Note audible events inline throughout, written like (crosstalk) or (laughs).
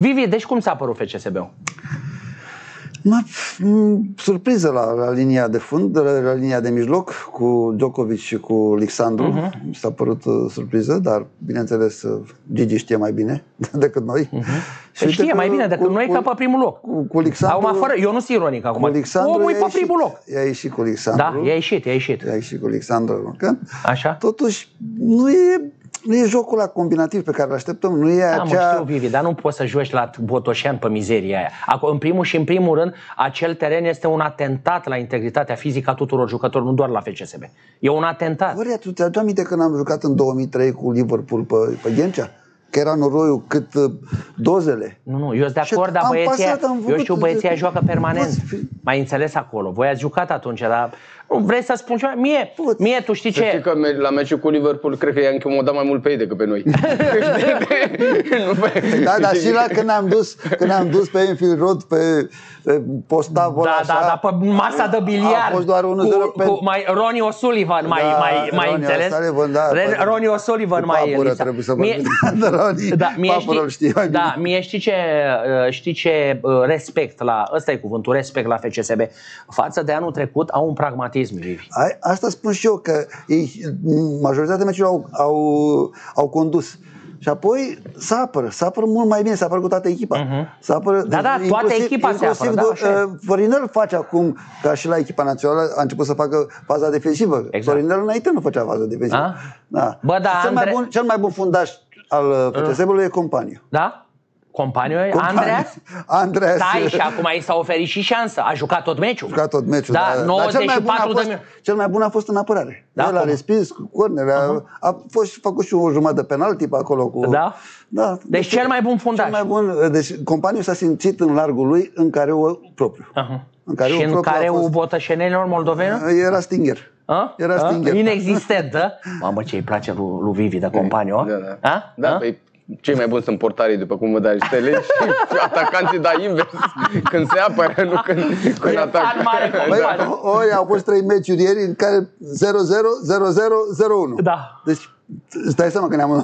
Vivi, deci cum s-a părut FCSB-ul? Ma, m- surpriză la, la linia de fund, la, la linia de mijloc, cu Djokovic și cu Alexandru. Mhm. Uh-huh. Mi s-a părut uh, surpriză, dar bineînțeles uh, Gigi știe mai bine (laughs) decât noi. Uh-huh. Și Păi știe mai bine decât noi că pe primul loc. Cu, cu Alexandru, Acum, fără, eu nu sunt ironic acum. cu Alexandru Omul e i-a pe ieșit- primul loc. I-a ieșit cu Alexandru. Da, i-a ieșit, i-a ieșit. I-a ieșit cu Alexandru Rocan. Așa? Totuși, nu e, nu e jocul ăla combinativ pe care îl așteptăm. Nu e Da, mă acea... știu, Vivi, dar nu poți să joci la Botoșan pe mizeria aia. Acum, în primul și în primul rând, acel teren este un atentat la integritatea fizică a tuturor jucătorilor, nu doar la FCSB. E un atentat. Oare tu ți-aduci aminte când am jucat în 2003 cu Liverpool pe, pe Ghencea? Că era noroiul cât uh, dozele. Nu, nu, eu sunt de Și acord, dar am băieții, pasat, am eu făcut- știu, băieții joacă permanent. Poți fi- Mai înțeles acolo. Voi ați jucat atunci, dar nu vrei să spun ceva? Mie, Poți. mie tu știi Să știi ce? că me- la meciul cu Liverpool cred că i-a incomodat mai mult pe ei decât pe noi. nu (laughs) pe... Da, dar și la când am dus, când am dus pe Enfield Road pe, pe postavul Da, ăla da, așa, da, pe masa de biliard. A fost doar 1-0 cu, pe... cu mai, Ronnie O'Sullivan, mai, Da, mai, mai Ronnie înțeles? O'Sullivan, da, Ren- poate- Ronnie O'Sullivan Cu mai papură lipsa. trebuie să Mie- vorbim (laughs) de Ronnie. Da, mie Papură îl știe mai bine. da, mie știi ce, uh, știi ce uh, respect la, ăsta e cuvântul, respect la FCSB. Față de anul trecut au un pragmatism, Vivi. Ai- Asta spun și eu, că ei, majoritatea meciurilor au, au, au condus. Și apoi se apără, se apără mult mai bine, se apără cu toată echipa. Uh-huh. Se apără, Mhm. Da, da, toată echipa se inclusiv apără, da, așa e. uh, Florinel face acum, ca și la echipa națională, a început să facă faza defensivă. Exact. Florinel înainte nu făcea faza defensivă. A? Da. Bă, da, Și cel, mai Andre- bun, cel mai bun fundaș al uh, FCSB-ului e Companiu. Da? Companiul Andreas? Andreas. Stai, și acum i s-a oferit și șansă. A jucat tot meciul. jucat tot meciul. Da, dar- dar cel mai bun a 94 de fost, minute. Cel mai bun a fost în apărare. Da, El a cum? respins cu corner, a, a fost și făcut și o jumătate de penalti pe acolo. Cu, Da? da Deci cel mai bun fundaș. Cel mai bun, deci companiul s-a simțit în largul lui în care o propriu. Aha. În care și în propriu a care fost- u botășenelor moldoveni? Era stinger. A? Era A? stinger. Inexistent, da? Mamă, ce îi place lui, lui Vivi de companiu, Da, da. A? Da, A? păi, cei mai buni sunt portarii, după cum vă dai stele, și (laughs) atacanții, dar invers, când se apără, nu când, când E atacă. fan mare Băi, companiu. oi, au fost trei meciuri ieri în care 0-0, 0-0, 0-1. Da. Deci, îți dai seama că ne-am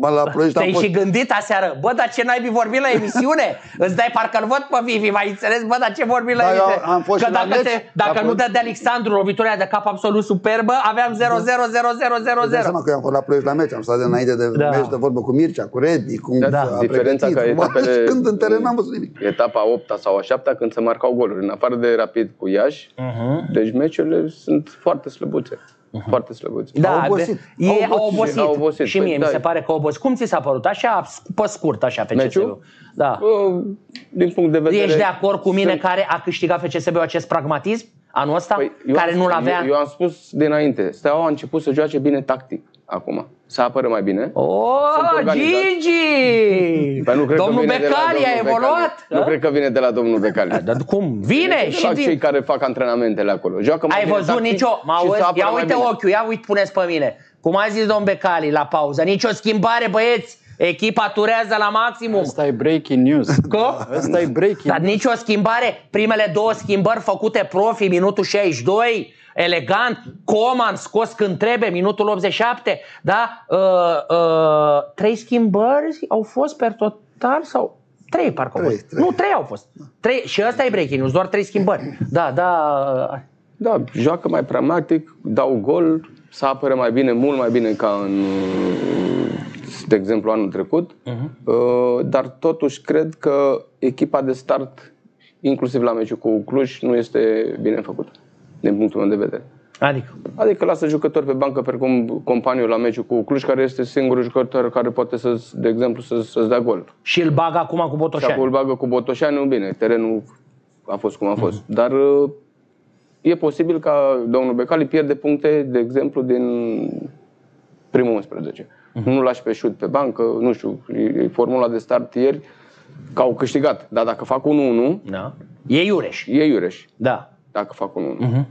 m-am la Ploiești, am Te-ai fost și gândit aseară, bă, dar ce n-ai vorbit la emisiune? Îți dai parcă-l văd pe Vivi, mai înțeles? Bă, dar ce vorbi la Da, eu emisiune? am fost că și la dacă, meci, te, dacă a nu fost- dă de Alexandru lovitoria de cap absolut superbă, aveam 0-0, 0-0, 0-0, Îți dai 0-0. seama că eu am fost la Ploiești la meci, am stat de înainte de Da. da. meci de vorbă cu Mircea, cu Redi, cum Da, a diferența că pregătit, cum a- etapele, și (laughs) când în teren n-am văzut nimic. etapa 8 sau a 7 când se marcau goluri, în afară de rapid cu Iași, Mhm. deci meciurile sunt foarte slăbuțe. Foarte slăbuțe. Da, Au obosit. E, Au au obosit. obosit. Au obosit. Și mie Păi, mi se da. pare că au obosit. Cum ți s-a părut? Așa, pe scurt, așa, FCSB-ul. Meciul? Da. Bă, Din punct de vedere... Ești de acord cu mine sunt- care a câștigat FCSB-ul acest pragmatism anul ăsta? Păi, eu care am- nu-l avea? Eu, eu am spus dinainte, Steaua a început să joace bine tactic acum. Să apără mai bine. Oh, Sunt organizați. Gigi! (laughs) Păi nu cred că Domnul vine de la Becali a domnul evoluat? Becali. Nu cred că vine de la domnul Becali. Dar cum? Vine de și la din... cei care fac antrenamentele acolo. Joacă mai Ai bine văzut tactic nicio... Mă și auzi? să apără Ia mai uite bine. ochiul, ia uite, puneți pe mine. Cum a zis domn Becali la pauză, nicio schimbare, băieți. Echipa turează la maximum. Asta e breaking news. (laughs) Că? Asta e breaking Dar nicio schimbare. Primele două schimbări făcute profi, minutul 62, elegant, Coman scos când trebuie, minutul 87, da? Uh, uh, trei schimbări au fost per total sau trei parcă au Trei, fost. trei. Nu, trei au fost. Trei, și ăsta e breaking news, doar trei schimbări. Da, da. uh, Da, joacă mai pragmatic, dau gol, să apără mai bine, mult mai bine ca în, de exemplu, anul trecut. Mhm. Uh, Dar totuși cred că echipa de start, inclusiv la meciul cu Cluj, nu este bine făcută, din punctul meu de vedere. Adică. Adică lasă jucători pe bancă precum companiul la meciul cu Cluj, care este singurul jucător care poate, să, de exemplu, să, să-ți dea gol. Și îl bag acum cu Și Botoșani. acum îl bagă cu Botoșanu, bine, terenul a fost cum a fost. Dar uh, e posibil ca domnul Becali pierde puncte, de exemplu, din primul 11. Nu lași pe șut pe bancă, nu știu, e e formula de start ieri, că au câștigat. Dar dacă fac 1-1, Da. E Iureș. e iureș. Da. Dacă fac 1-1.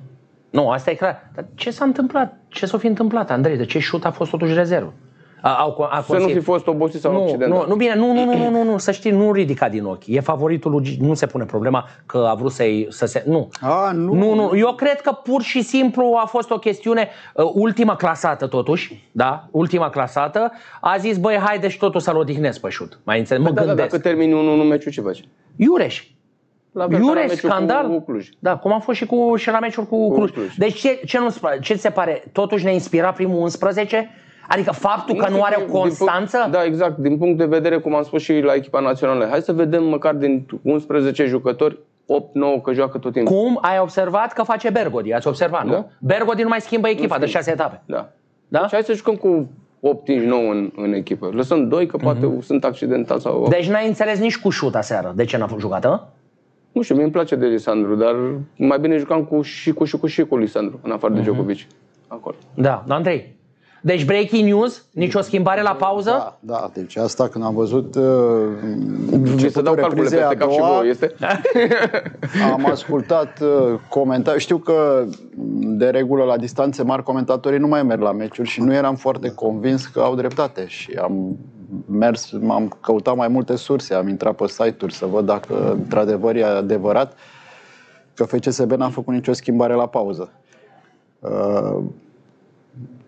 Nu, asta e clar. Dar ce s-a întâmplat? Ce s-a fi întâmplat, Andrei? De ce șut a fost totuși rezervă? A, au, a Să nu fi fost obosit sau nu, accidentat. nu, nu, bine, nu, nu, nu, nu, nu, nu, să știi, nu ridica din ochi. E favoritul lui, Gigi, nu se pune problema că a vrut să-i, să se, nu. A, nu. Nu, nu, eu cred că pur și simplu a fost o chestiune, uh, ultima clasată totuși, da, ultima clasată, a zis, băi, haide și totul să-l odihnesc pe șut. Mai înțeleg, mă da, da, gândesc. dacă termini unul în meciul, ce faci? Iureș, La fel ca la Iureș, meciul scandal. Cu, cu Cluj. Da, cum a fost și, cu, și la meciul cu Cluj. Cluj. Deci ce, ce, nu, ce ți se pare? Totuși ne inspira primul 11? Adică faptul că nu știu, are din- o din punct- constanță? da, exact. Din punct de vedere, cum am spus și la echipa națională, hai să vedem măcar din 11 jucători, 8-9 că joacă tot timpul. Cum ai observat că face Bergodi? Ați observat, nu? Da. Bergodi nu mai schimbă echipa de șase etape. Da. Da? Deci hai să jucăm cu 8, 5, 9 în, în echipă. Lăsăm doi, că poate sunt accidentați sau... Deci n-ai înțeles nici cu șut aseară. De ce n-a fost jucată? Nu știu, mie îmi place de Lisandru, dar mai bine jucam cu și cu și cu și cu Lisandru, în afară de Djokovic. Acolo. Da, Andrei. Deci breaking news, nicio schimbare la pauză? Da, da, deci asta când am văzut uh, Ce să dau calcule reprizei peste a cap și doua, vouă, este? (laughs) am ascultat uh, comentarii. Știu că de regulă la distanțe mari comentatorii nu mai merg la meciuri și nu eram foarte convins că au dreptate și am mers, m-am căutat mai multe surse, am intrat pe site-uri să văd dacă într-adevăr e adevărat că FCSB n-a făcut nicio schimbare la pauză. Uh,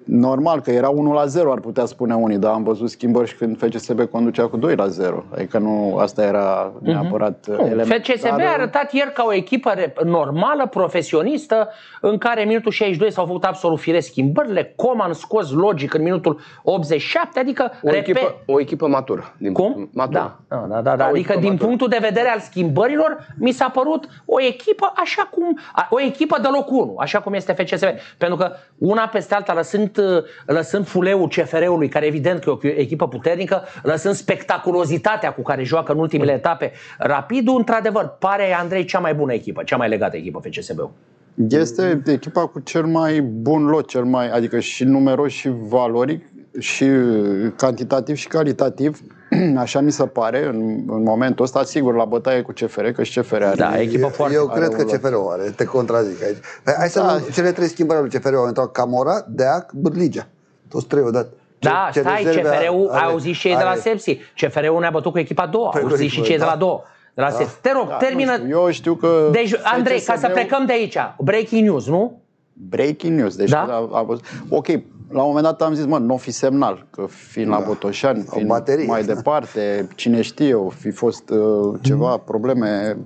Normal că era 1 la 0, ar putea spune unii, dar am văzut schimbări și când FCSB conducea cu 2 la 0. Adică nu, asta era neapărat Mhm. Nu, element. FCSB Dar, a arătat ieri ca o echipă re- normală, profesionistă, în care în minutul 62 s-au făcut absolut firesc schimbările, Coman scos logic în minutul 87, adică, O repet, echipă, o echipă matură. Din Cum? Matură. Da, da, da, da, da. o Adică echipă din matură. punctul de vedere al schimbărilor, mi s-a părut o echipă așa cum, a- o echipă de locul 1, așa cum este FCSB. Pentru că una peste alta, lăsând, uh, lăsând fuleul CFR-ului, care evident că e o echipă puternică, lăsând spectaculozitatea cu care joacă în ultimele etape, Rapidul, într-adevăr, pare, Andrei, cea mai bună echipă, cea mai legată echipă FCSB-ul. Este echipa cu cel mai bun lot, cel mai, adică și numeros și valoric, și cantitativ și calitativ. (clears throat) Așa mi se pare în, în momentul ăsta, sigur, la bătaie cu CFR, că și CFR are. Da, echipă foarte Eu are cred că un lot. CFR o are, te contrazic aici. Păi, Hai să Da. nu, cele trei schimbări ale lui CFR au intrat Camora, Deac, Bârligea. Toți trei odată. Ce- Da, ce stai, rezerve CFR-ul, are- ai auzit și ei de la are- Sepsi. CFR-ul ne-a bătut cu echipa a doua, Păi, au auzit și băi, cei de da. la două. De la Sepsi. Te rog, Da, termină. nu știu, Eu știu că... Deci, Andrei, ca să FCSB-ul plecăm de aici, breaking news, nu? Breaking news. Deci Da? a, a fost, ok, la un moment dat am zis, mă, nu fi semnal, că fiind la Botoșani, fiind baterie. mai departe, cine știe, o fi fost uh, ceva probleme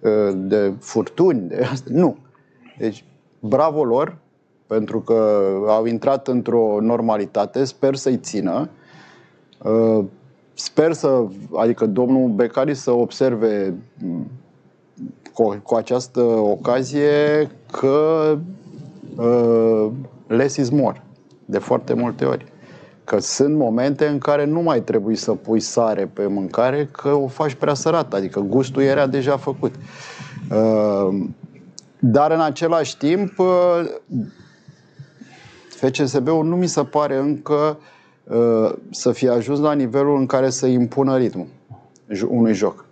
uh, de furtuni, de asta. Nu. Deci, bravo lor, pentru că au intrat într-o normalitate, sper să-i țină. Uh, Sper să, adică domnul Becari să observe cu, cu această ocazie că uh, less is more, de foarte multe ori. Că sunt momente în care nu mai trebuie să pui sare pe mâncare, că o faci prea sărat, adică gustul era deja făcut. Uh, dar în același timp, uh, FCSB-ul nu mi se pare încă uh, să fie ajuns la nivelul în care să impună ritmul ju- unui joc.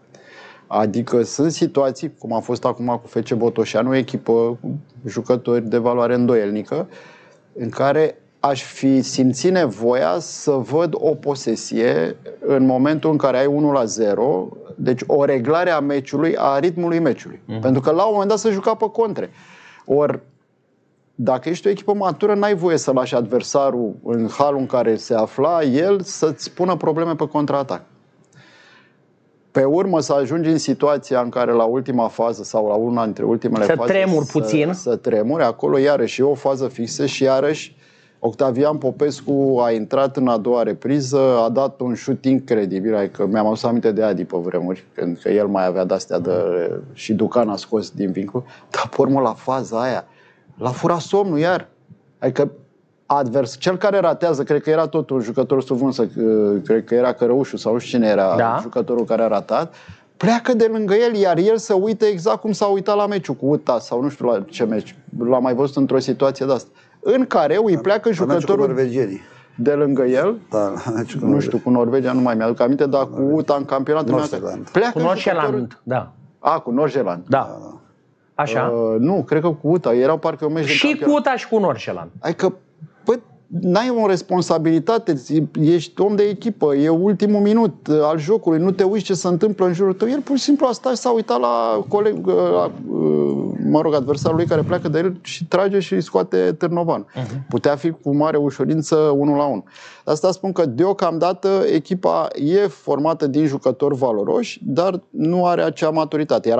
Adică sunt situații, cum a fost acum cu FC Botoșani, o echipă cu jucători de valoare îndoielnică, în care aș fi simțit nevoia să văd o posesie în momentul în care ai 1 la 0, deci o reglare a meciului, a ritmului meciului. Pentru că la un moment dat se juca pe contre. Ori dacă ești o echipă matură, n-ai voie să lași adversarul în halul în care se afla el să-ți pună probleme pe contraatac. Pe urmă să ajungi în situația în care la ultima fază sau la una dintre ultimele Să faze tremuri să, puțin. Să tremuri, acolo iarăși e o fază fixă și iarăși Octavian Popescu a intrat în a doua repriză, a dat un șut incredibil, adică mi-am adus aminte de Adi pe vremuri, pentru că el mai avea de-astea de... și Ducan a scos din vincul, dar pe urmă la faza aia, l-a furat somnul iar. Adică advers, cel care ratează, cred că era tot un jucător sub vânsă, că- cred că era Cărăușu sau nu știu cine era Da. jucătorul care a ratat, pleacă de lângă el, iar el se uită exact cum s-a uitat la meciul cu UTA sau nu știu la ce meci. L-am mai văzut într-o situație de asta. În care îi pleacă La meciul cu jucătorul norvegienii. de lângă el, Da, la meciul cu nu știu, cu Norvegia nu mai mi-aduc aminte, dar cu UTA în campionat Nordsjælland. pleacă Cu jucătorul- Nordsjælland, da. A, cu Norgeland. Da. Așa. Uh, nu, cred că cu UTA. Erau parcă un meci de și cu campionat. UTA și cu Nordsjælland. Adică, păi, n-ai o responsabilitate, ești om de echipă, e ultimul minut uh, al jocului, nu te uiți ce se întâmplă în jurul tău. El pur și simplu a stat și s-a uitat la coleg, uh, la, uh, mă rog, adversarul lui care pleacă de el și trage și scoate Târnovan. Uh-huh. Putea fi cu mare ușurință unul la unul. De asta spun că deocamdată echipa e formată din jucători valoroși, dar nu are acea maturitate. Iar